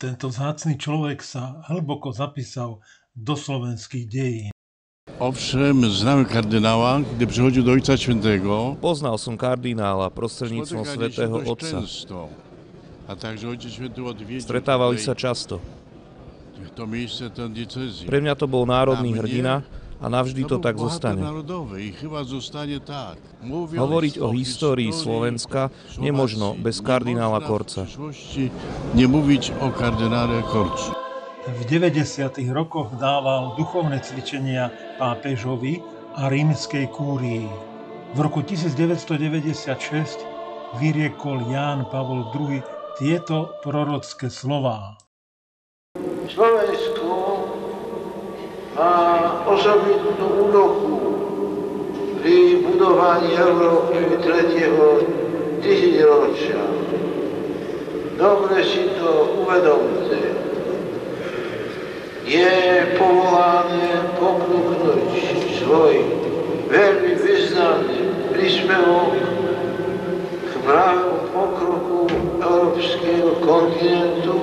Tento vzácny človek sa hlboko zapísal do slovenských dejín. Owszem, znałem kardynała, gdy przychodził do Ojca Świętego. Poznal som kardinála prostredníctvom svätého Otca. A także Ojciec Święty odwiedził Stretávali sa často. to miejsce. Pre mňa to bol národný hrdina a navždy to tak zostane. Hovoriť o histórii Slovenska nemožno bez kardinála Korca. O Korcu. V 90. rokoch dával duchovné cvičenia pápežovi a rímskej kúrii. V roku 1996 vyriekol Ján Pavol II tieto prorocké slová. Slovensko osobitnú úlohu pri budovaní Európy tretieho tisícročia. Dobre si to uvedomte. Je povolané ponúknuť svoj veľmi významný príspevok k pravému pokroku európskeho kontinentu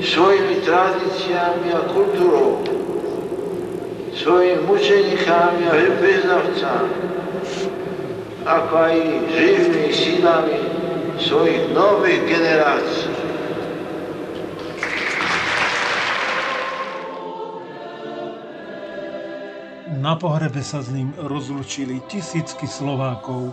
svojimi tradíciami a kultúrou, svojimi mučenikami a vyznavcami, ako aj živými silami svojich nových generácií. Na pohrebe sa s ním rozlučili tisícky Slovákov.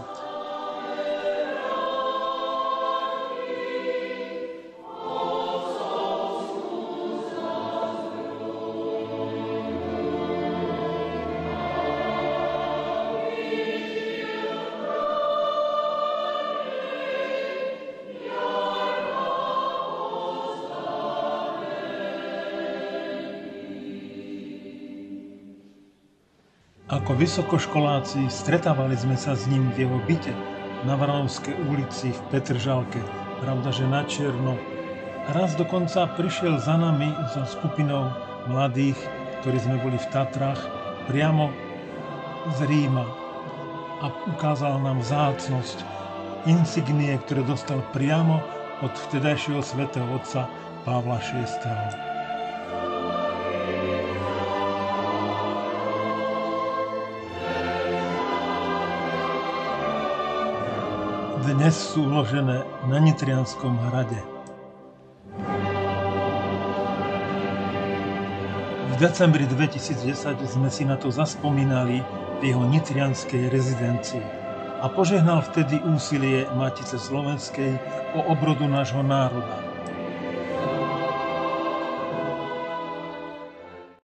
Ako vysokoškoláci stretávali sme sa s ním v jeho byte na Varnovskej ulici v Petržalke, pravda, že na čierno. Raz dokonca prišiel za nami, za skupinou mladých, ktorí sme boli v Tatrách, priamo z Ríma a ukázal nám vzácnosť insignie, ktoré dostal priamo od vtedajšieho svätého otca Pavla VI. Dnes sú uložené na Nitrianskom hrade. V decembri 2010 sme si na to zaspomínali v jeho nitrianskej rezidencii a požehnal vtedy úsilie Matice Slovenskej o obrodu nášho národa.